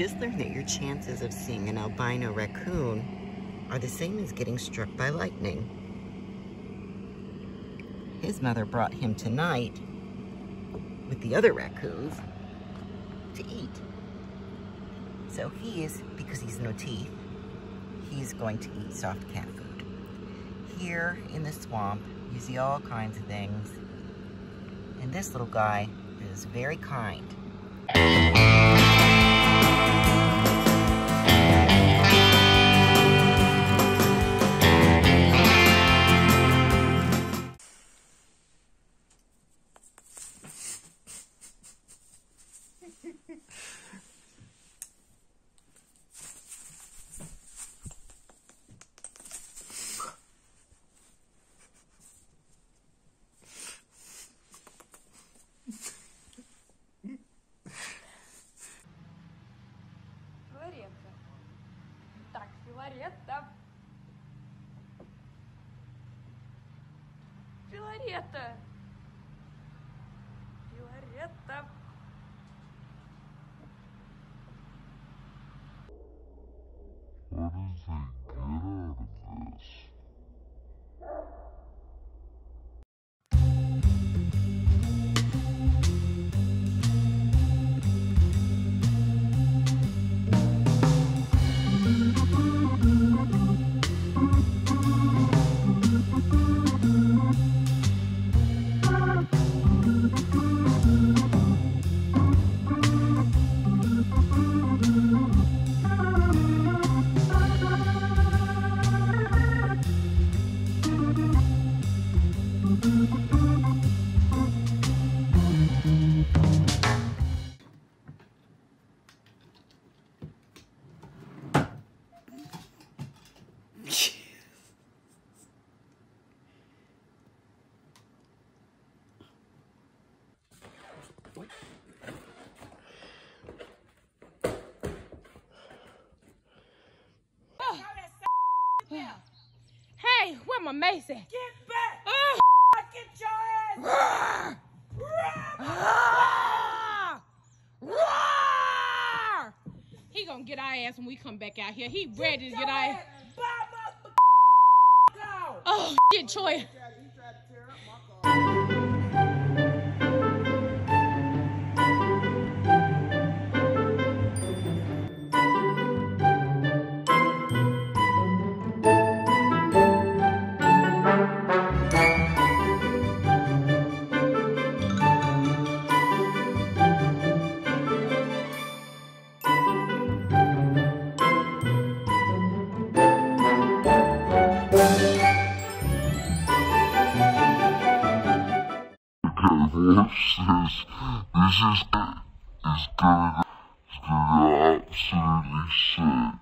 just learned that your chances of seeing an albino raccoon are the same as getting struck by lightning. His mother brought him tonight with the other raccoons to eat. So he is, because he's no teeth, he's going to eat soft cat food. Here in the swamp, you see all kinds of things. And this little guy is very kind. Фиорета! Фиорета! What is it? Get out of this. My Mason? Get back! Oh, Get your ass! roar! Roar! Roar! He gonna get our ass when we come back out here. He ready to get our ass. Oh, shit, Troy. Okay, watch this. This is, is gonna, is gonna get absolutely sick.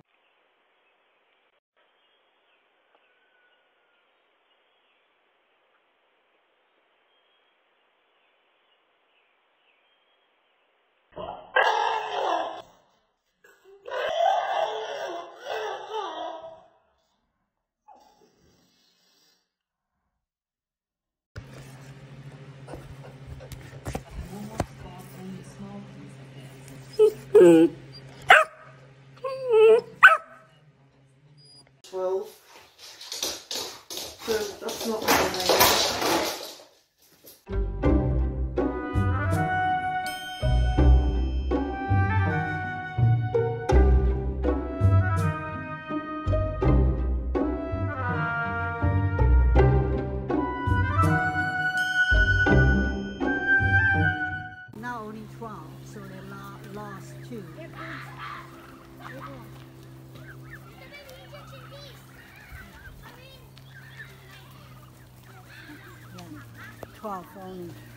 嗯刮风。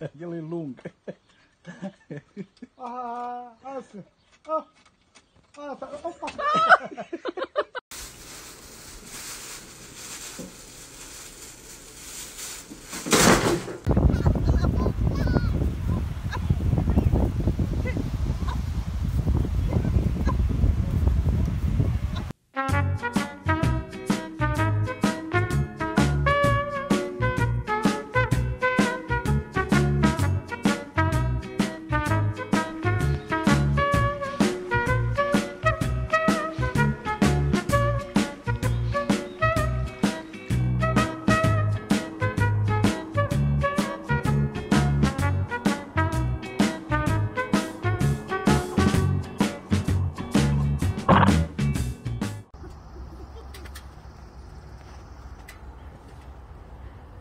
Aquele lungo. Ah, assim. Ah, ah, tá. Opa.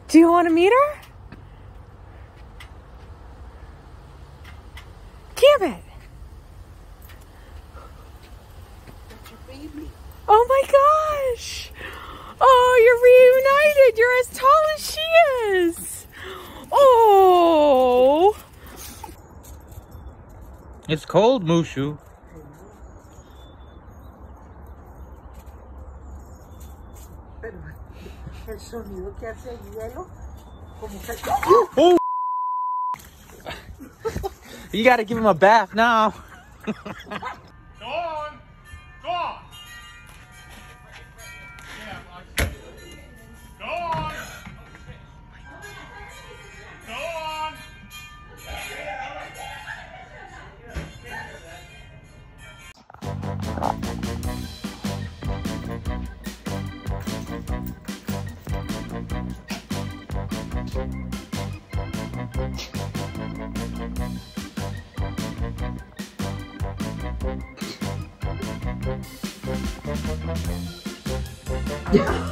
Do you want to meet her? Damn it! Oh my gosh! Oh, you're reunited! You're as tall as she is! Oh! It's cold, Mushu. Sonido que hace el hielo, como que... Oh! you gotta give him a bath now. Yeah.